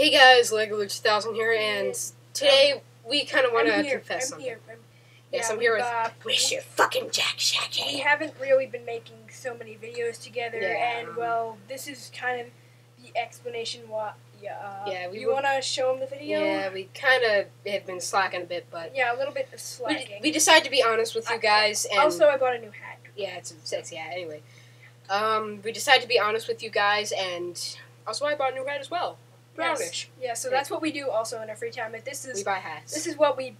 Hey guys, Lego 2000 here, and today we kind of want to confess I'm something. here. I'm, Yes, yeah, I'm here with uh, Wish your fucking Jack we Shacky. haven't really been making so many videos together, Yeah. and well, this is kind of the explanation why. Yeah. Uh, Yeah, we you want to show them the video? Yeah, we kind of have been slacking a bit, but Yeah, a little bit of slacking. we decided to be honest with you I- guys, and also, I bought a new hat. yeah, it's a sexy hat. Anyway, um, we decided to be honest with you guys, and also I bought a new hat as well, Yes. Yeah, so that's what we do also in our free time. But this We is buy hats. this is what we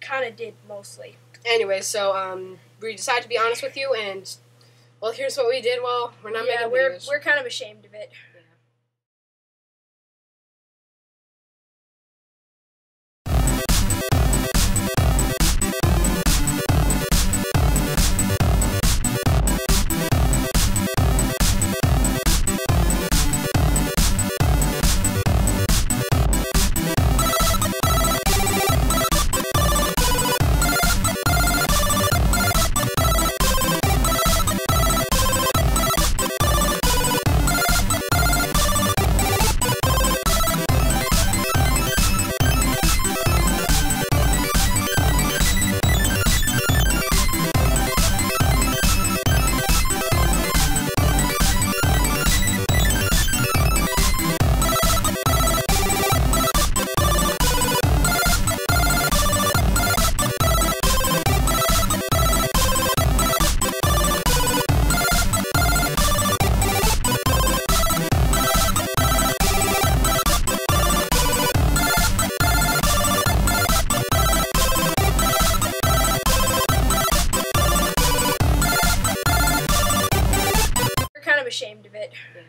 kind of did mostly. Anyway, so um, we decided to be honest with you, and well, here's what we did. Well, we're not yeah, making we're videos. we're kind of ashamed of it. I'm ashamed of it. Yeah.